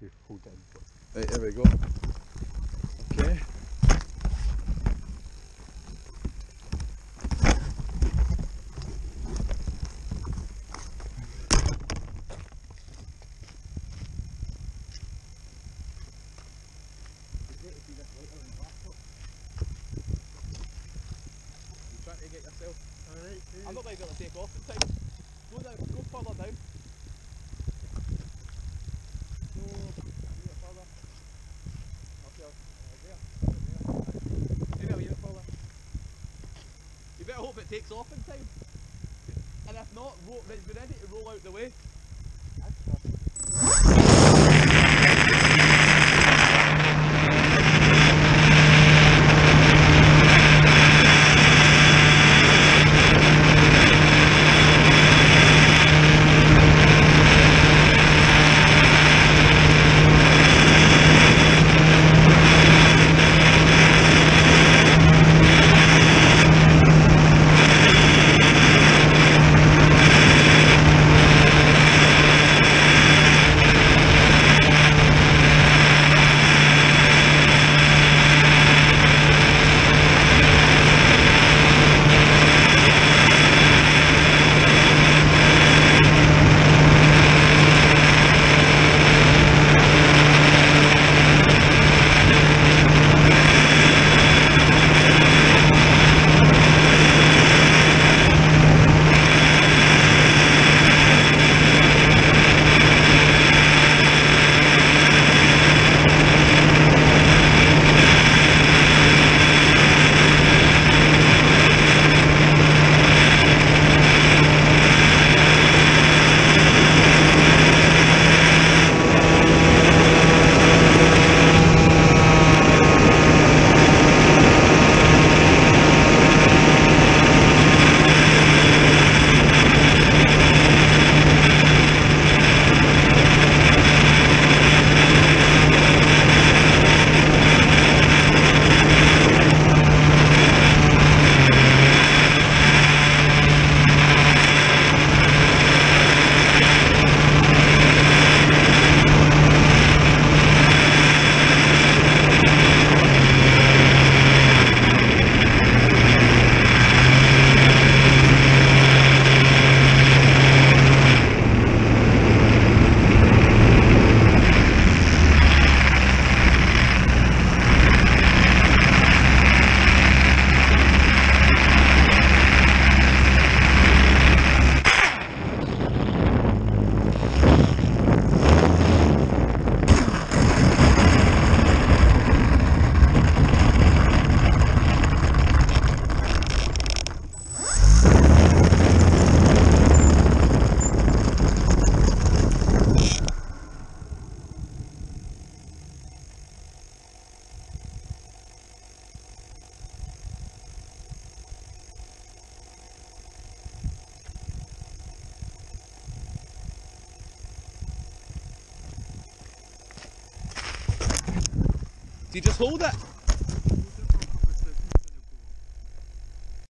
You hold it in. Right, there we go. Okay. You trying to get yourself? Alright, I'm not going to be able to take off at times. Go uh, down, go further down. Hope it takes off in time. And if not, roll, be ready to roll out the way. Do you just hold it?